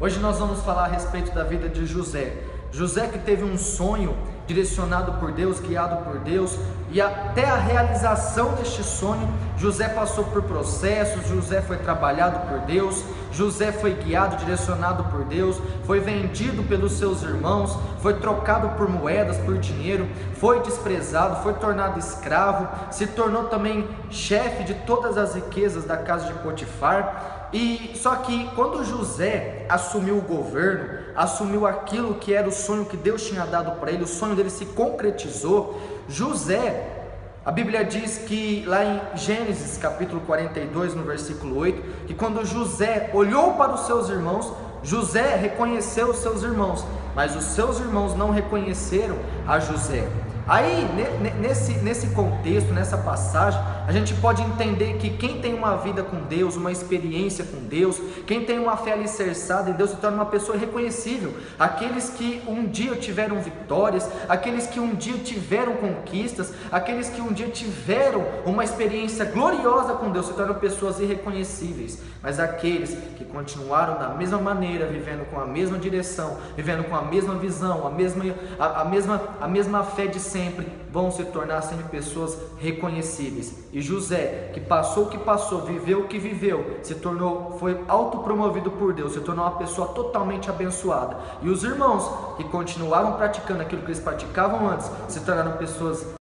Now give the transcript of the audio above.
Hoje nós vamos falar a respeito da vida de José. José que teve um sonho direcionado por Deus, guiado por Deus, e até a realização deste sonho, José passou por processos, José foi trabalhado por Deus, José foi guiado, direcionado por Deus, foi vendido pelos seus irmãos, foi trocado por moedas, por dinheiro, foi desprezado, foi tornado escravo, se tornou também chefe de todas as riquezas da casa de Potifar. E só que quando José assumiu o governo, assumiu aquilo que era o sonho que Deus tinha dado para ele, o sonho dele se concretizou. José, a Bíblia diz que lá em Gênesis capítulo 42, no versículo 8, que quando José olhou para os seus irmãos, José reconheceu os seus irmãos, mas os seus irmãos não reconheceram a José. Aí, nesse, nesse contexto, nessa passagem, a gente pode entender que quem tem uma vida com Deus, uma experiência com Deus, quem tem uma fé alicerçada em Deus, se torna uma pessoa reconhecível. Aqueles que um dia tiveram vitórias, aqueles que um dia tiveram conquistas, aqueles que um dia tiveram uma experiência gloriosa com Deus, se tornam pessoas irreconhecíveis. Mas aqueles que continuaram da mesma maneira, vivendo com a mesma direção, vivendo com a mesma visão, a mesma, a, a mesma, a mesma fé de sempre, sempre vão se tornar sempre pessoas reconhecíveis. E José, que passou o que passou, viveu o que viveu, se tornou, foi autopromovido por Deus, se tornou uma pessoa totalmente abençoada. E os irmãos que continuaram praticando aquilo que eles praticavam antes, se tornaram pessoas